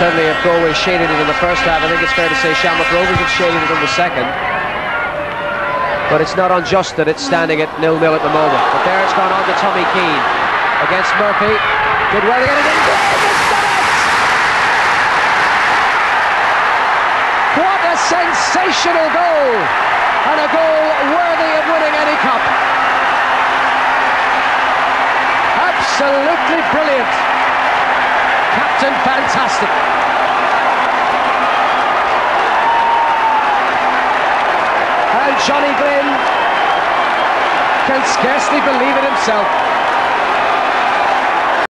certainly if Galway shaded it in the first half, I think it's fair to say Shamrock Rovers have shaded it in the second. But it's not unjust that it's standing at nil-nil at the moment. But there it's gone on to Tommy Keane against Murphy. Good well to get it in. What a sensational goal! And a goal worthy of winning any cup. Absolutely brilliant. Captain fantastic. And Johnny Glynn can scarcely believe it himself.